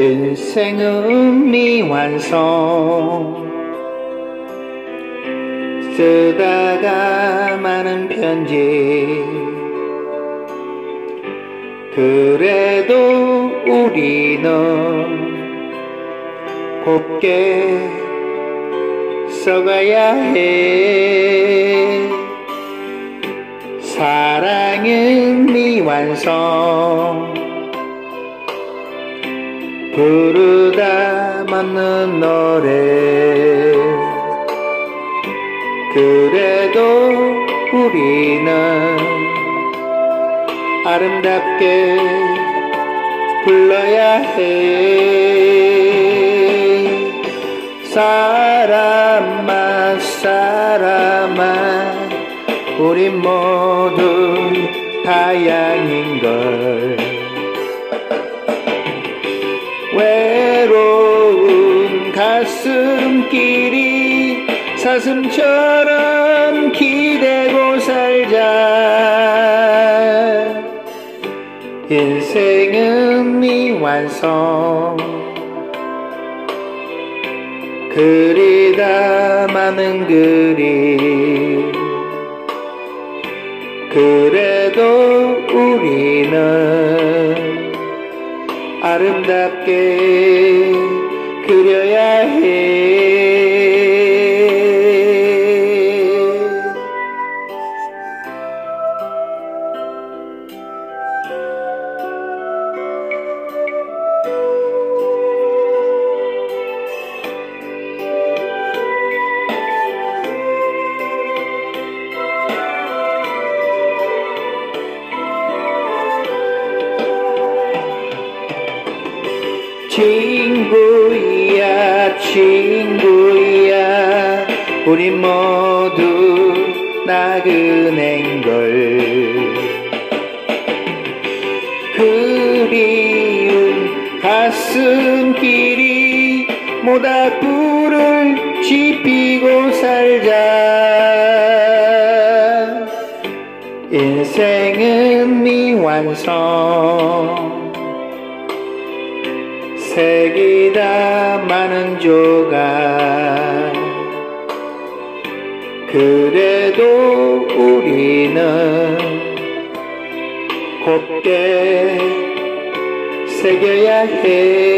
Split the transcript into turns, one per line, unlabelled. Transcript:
인생은 미완성. 쓰다가 많은 편지. 그래도 우리는 곱게 써가야 해. 사랑은 미완성 부르다 맞는 노래. 그래도 우리는 아름답게 불러야 해. 사람아 사람아 우리 모두 다양인걸 외로운 가슴길이 사슴처럼 기대고 살자. 인생은 미완성. 그리다 많은 그리. 그래도 우리는 아름답게 그려야 해 친구야 친구야. 우리 모두 나그네인걸. 그리운 가슴길이 모닥불을 지피고 살자. 인생은 미완성 색이다 많은 조각 그래도 우리는 곱게 새겨야 해